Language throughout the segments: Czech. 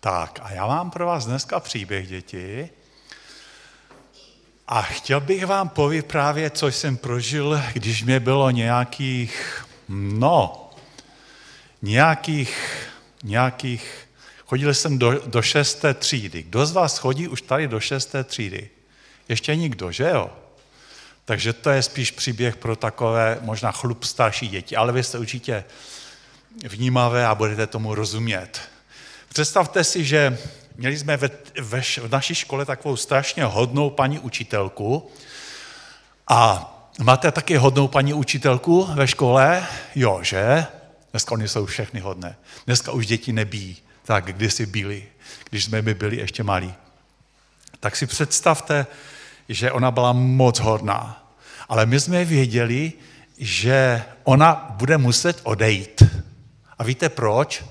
Tak a já mám pro vás dneska příběh, děti. A chtěl bych vám povědět právě, co jsem prožil, když mě bylo nějakých, no, nějakých, nějakých, chodil jsem do, do šesté třídy. Kdo z vás chodí už tady do šesté třídy? Ještě nikdo, že jo? Takže to je spíš příběh pro takové možná chlup starší děti, ale vy jste určitě vnímavé a budete tomu rozumět. Představte si, že měli jsme ve, ve, v naší škole takovou strašně hodnou paní učitelku a máte taky hodnou paní učitelku ve škole? Jo, že? Dneska oni jsou všechny hodné. Dneska už děti nebíjí, tak kdysi byli, když jsme my byli ještě malí. Tak si představte, že ona byla moc hodná. Ale my jsme věděli, že ona bude muset odejít. A víte proč?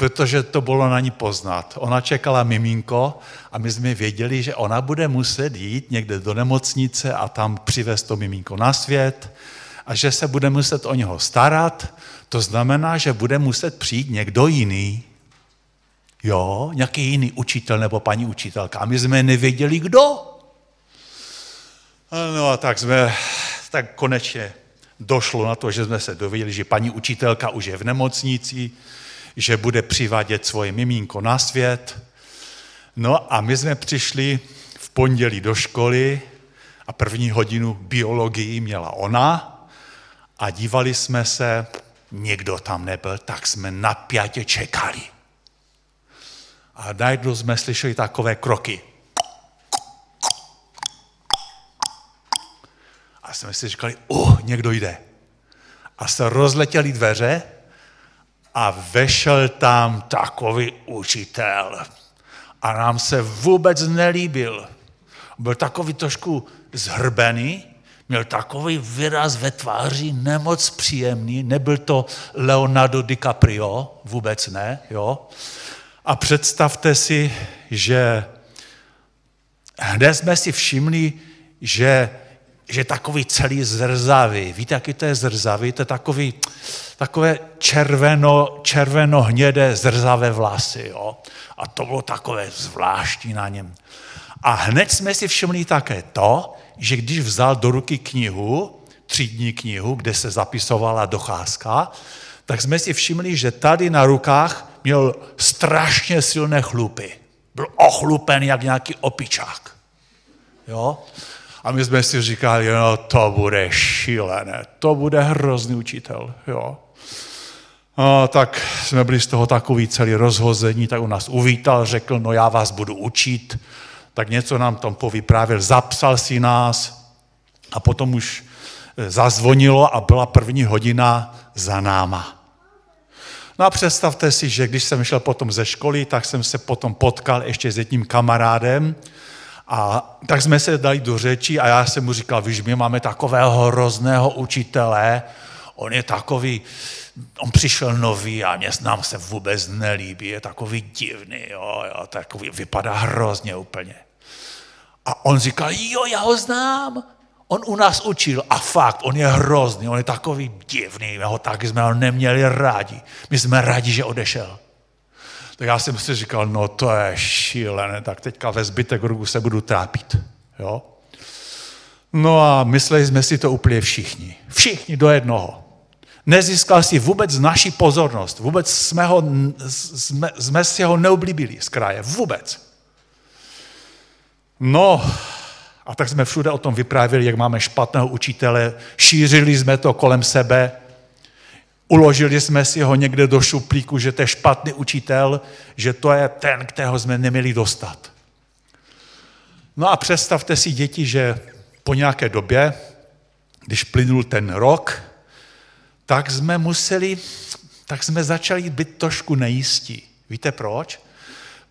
Protože to bylo na ní poznat. Ona čekala miminko a my jsme věděli, že ona bude muset jít někde do nemocnice a tam přivést to miminko na svět a že se bude muset o něho starat. To znamená, že bude muset přijít někdo jiný. Jo, nějaký jiný učitel nebo paní učitelka. A my jsme nevěděli, kdo. No a tak jsme, tak konečně došlo na to, že jsme se dověděli, že paní učitelka už je v nemocnici, že bude přivádět svoje miminko na svět. No a my jsme přišli v pondělí do školy a první hodinu biologii měla ona a dívali jsme se, někdo tam nebyl, tak jsme napjatě čekali. A najednou jsme slyšeli takové kroky. A jsme si říkali, uh, někdo jde. A se rozletěly dveře a vešel tam takový učitel. A nám se vůbec nelíbil. Byl takový trošku zhrbený, měl takový výraz ve tváři, nemoc příjemný, nebyl to Leonardo DiCaprio, vůbec ne, jo. A představte si, že hned jsme si všimli, že že takový celý zrzavý. Víte, jaký to je zrzavý? To je takový, takové červeno, červeno-hnědé zrzavé vlasy. Jo? A to bylo takové zvláštní na něm. A hned jsme si všimli také to, že když vzal do ruky knihu, třídní knihu, kde se zapisovala docházka, tak jsme si všimli, že tady na rukách měl strašně silné chlupy. Byl ochlupen jak nějaký opičák. Jo? A my jsme si říkali, no to bude šílené, to bude hrozný učitel, jo. No, tak jsme byli z toho takový celý rozhození, tak u nás uvítal, řekl, no já vás budu učit, tak něco nám tam povyprávil, zapsal si nás a potom už e, zazvonilo a byla první hodina za náma. No a představte si, že když jsem šel potom ze školy, tak jsem se potom potkal ještě s jedním kamarádem, a tak jsme se dali do řeči a já jsem mu říkal, víš, my máme takového hrozného učitele, on je takový, on přišel nový a mě nám se vůbec nelíbí, je takový divný, jo, jo, takový, vypadá hrozně úplně. A on říkal, jo, já ho znám, on u nás učil a fakt, on je hrozný, on je takový divný, my ho taky jsme ho neměli rádi. My jsme rádi, že odešel. Tak já jsem si říkal, no to je šílené, tak teďka ve zbytek roku se budu trápit. Jo? No a mysleli jsme si to úplně všichni. Všichni do jednoho. Nezískal si vůbec naši pozornost. Vůbec jsme, ho, jsme, jsme si ho neoblíbili z kraje. Vůbec. No, a tak jsme všude o tom vyprávěli, jak máme špatného učitele, šířili jsme to kolem sebe, Uložili jsme si ho někde do šuplíku, že to je špatný učitel, že to je ten, kterého jsme neměli dostat. No a představte si děti, že po nějaké době, když plynul ten rok, tak jsme museli, tak jsme začali být trošku nejistí. Víte proč?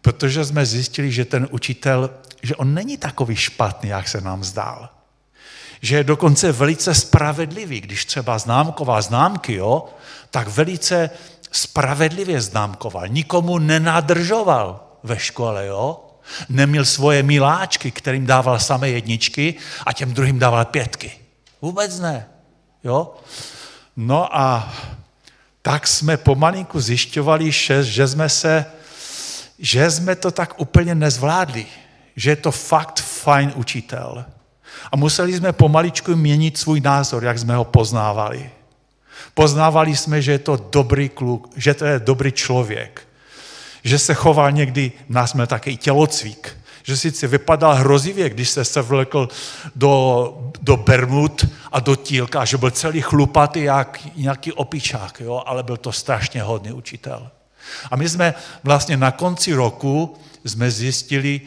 Protože jsme zjistili, že ten učitel, že on není takový špatný, jak se nám zdál že je dokonce velice spravedlivý, když třeba známková známky, jo, tak velice spravedlivě známkoval. Nikomu nenadržoval ve škole, jo. Neměl svoje miláčky, kterým dával samé jedničky a těm druhým dával pětky. Vůbec ne, jo. No a tak jsme pomalinku zjišťovali, že jsme se že jsme to tak úplně nezvládli, že je to fakt fajn učitel. A museli jsme pomaličku měnit svůj názor, jak jsme ho poznávali. Poznávali jsme, že je to dobrý kluk, že to je dobrý člověk, že se choval někdy, nás měl takový tělocvík, že sice vypadal hrozivě, když se se vlekl do, do Bermud a do Tílka, že byl celý chlupatý jak nějaký opičák, jo? ale byl to strašně hodný učitel. A my jsme vlastně na konci roku jsme zjistili,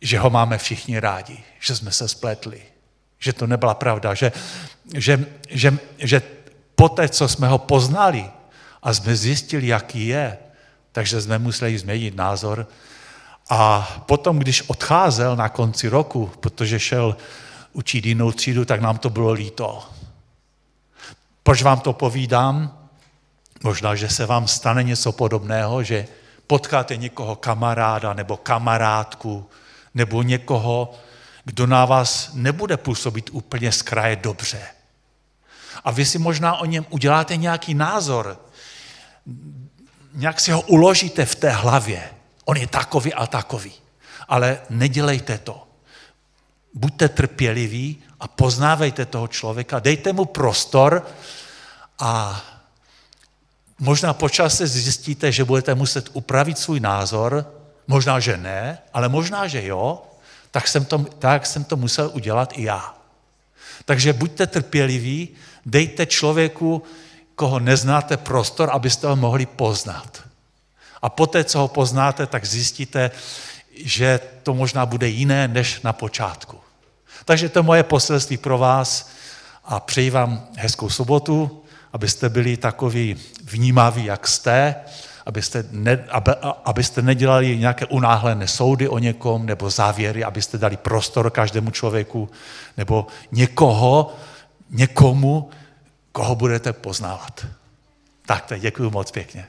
že ho máme všichni rádi, že jsme se spletli, že to nebyla pravda, že, že, že, že poté, co jsme ho poznali a jsme zjistili, jaký je, takže jsme museli změnit názor. A potom, když odcházel na konci roku, protože šel učit jinou třídu, tak nám to bylo líto. Proč vám to povídám? Možná, že se vám stane něco podobného, že potkáte někoho kamaráda nebo kamarádku nebo někoho, kdo na vás nebude působit úplně z kraje dobře. A vy si možná o něm uděláte nějaký názor, nějak si ho uložíte v té hlavě. On je takový a takový. Ale nedělejte to. Buďte trpěliví a poznávejte toho člověka, dejte mu prostor a možná počas zjistíte, že budete muset upravit svůj názor, možná, že ne, ale možná, že jo, tak jsem to, tak jsem to musel udělat i já. Takže buďte trpěliví, dejte člověku, koho neznáte, prostor, abyste ho mohli poznat. A poté, co ho poznáte, tak zjistíte, že to možná bude jiné než na počátku. Takže to je moje poselství pro vás a přeji vám hezkou sobotu, abyste byli takový vnímaví, jak jste, abyste, ne, aby, abyste nedělali nějaké unáhlené soudy o někom nebo závěry, abyste dali prostor každému člověku nebo někoho, někomu, koho budete poznávat. Tak, teď děkuji moc pěkně.